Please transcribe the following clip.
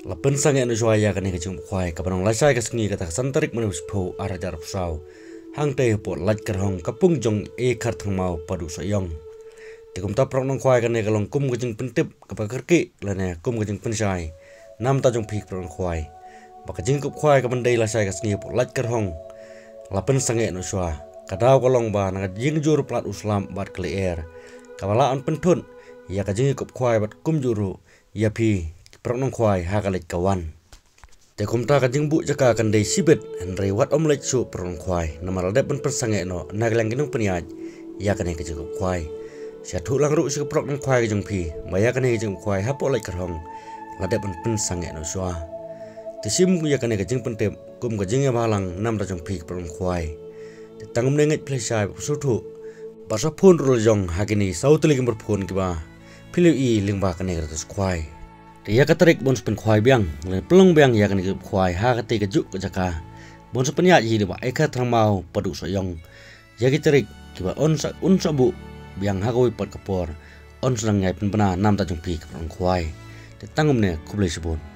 La pensang ya nuswa ya kan kecung kwai ka banong lasai ka sengi kata santarik menus po ara jar psau. Hang te po lat ker hong kapung jong e kar thang mau padu so yong. Te kum ta prong nong kwai kan ka long kum kecung pentip ka pa kerki la ne kum kecung pensai. Nam ta jong pik prong kwai. Ba ka jing kup kwai ka bandai lasai ka sengi po lat ker hong. La pensang ya nuswa ka ka long ba na jing jur plat uslam bat kli er. Ka an pentun ya ka jing kup kwai bat kum juru ya pi pernong kwai hakalit kawan. Te kum ta kajing bu jaka kan dei sibet en rei wat om lech su pernong kwai na maral de pen persange no na gelang ginung peniaj ya kan ke jing kwai. Sia thu lang ru si prok nong kwai jing pi ma ya kan ke jing kwai hapo lech karhong la de pen pen sange no swa. Te sim ku ya kan ke jing pen tem kum ka jing ya balang nam da jong pi pernong kwai. Te tangum ne ngai plesai su thu Basa pun rul jong hagini sautuli gimber pun kiba Pilu i lingba kene kertas kwai Dia katarik bon sepen kuai biang, le pelong biang ya kan kuai ha kate ke juk ke jaka. Bon sepen ya ji ba eka trang mau padu so yong. Ya kitarik ki ba on sa un sa bu biang ha ko pat kapor. On sedang ngai pen pena nam ta jung pi ke kuai. Te tangum ne kuble sebon.